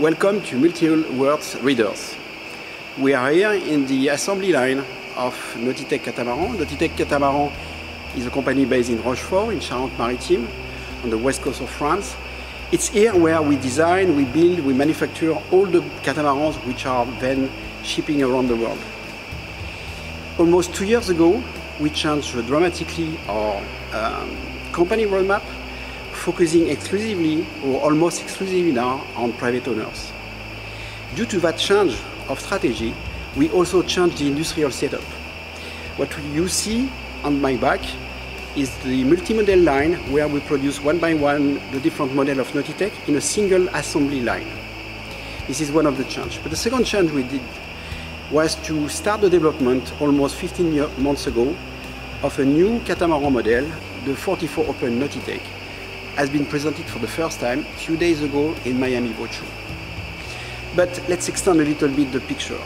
Welcome to Multihulls World Readers. We are here in the assembly line of Nautitech Catamaran. Nautitech Catamaran is a company based in Rochefort in Charente-Maritime on the west coast of France. It's here where we design, we build, we manufacture all the catamarans which are then shipping around the world. Almost two years ago, we changed dramatically our um, company roadmap, focusing exclusively or almost exclusively now on private owners. Due to that change of strategy, we also changed the industrial setup. What you see on my back is the multi-model line where we produce one by one the different model of Nautitech in a single assembly line. This is one of the changes. But the second change we did was to start the development almost 15 year, months ago of a new catamaran model, the 44 Open Nautitech, has been presented for the first time a few days ago in Miami Boat Show. But let's extend a little bit the picture.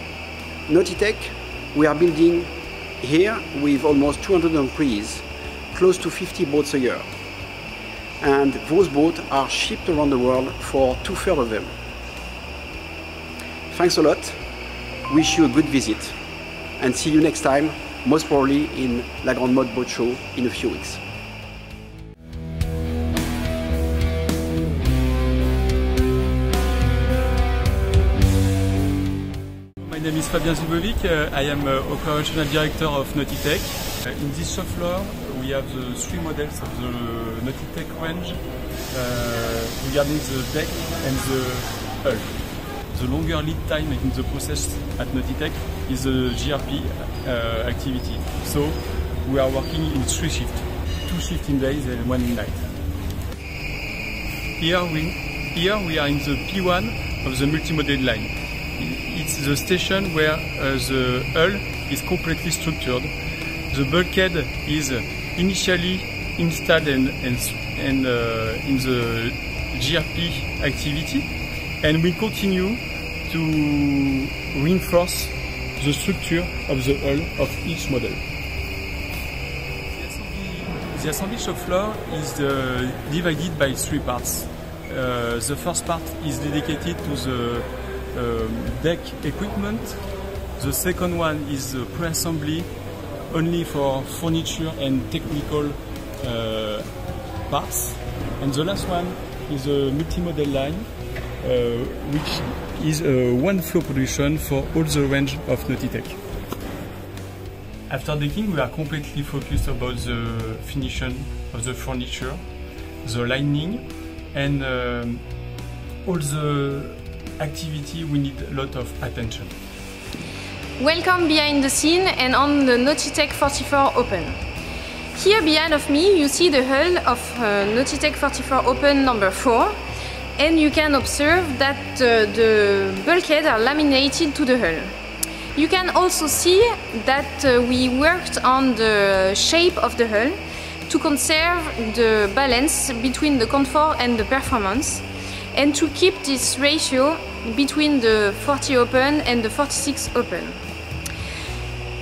Nautitech, we are building here with almost 200 employees, close to 50 boats a year. And those boats are shipped around the world for two-thirds of them. Thanks a lot. Wish you a good visit. And see you next time, most probably in La Grande Motte Boat Show in a few weeks. Name is Fabien Zubowicz. Uh, I am uh, operational director of Nautitech. Uh, in this shop floor, we have the three models of the Nautitech range uh, regarding the deck and the hull. The longer lead time in the process at Nautitech is the GRP uh, activity. So we are working in three shifts, two shifts in days and one in night. Here we, here we are in the P1 of the multi-model line. It's the station where uh, the hull is completely structured. The bulkhead is initially installed and, and, and uh, in the GRP activity, and we continue to reinforce the structure of the hull of each model. The assembly, shop floor is uh, divided by three parts. Uh, the first part is dedicated to the deck equipment. The second one is uh, pre-assembly only for furniture and technical uh, parts. And the last one is a multi-model line, uh, which is a one flow production for all the range of Nautitech. After decking, we are completely focused about the finishing of the furniture, the lining, and um, all the activity we need a lot of attention. Welcome behind the scene and on the Nautitech 44 Open. Here behind of me you see the hull of uh, Nautitech 44 Open number 4 and you can observe that uh, the bulkhead are laminated to the hull. You can also see that uh, we worked on the shape of the hull to conserve the balance between the comfort and the performance and to keep this ratio between the 40 open and the 46 open.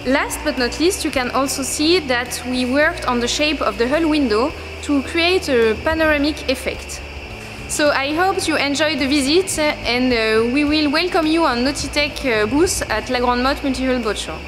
Last but not least, you can also see that we worked on the shape of the hull window to create a panoramic effect. So I hope you enjoy the visit and uh, we will welcome you on Nautitech uh, booth at La Grande Motte Multi-Hull Boat Show.